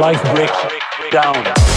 life breaks down.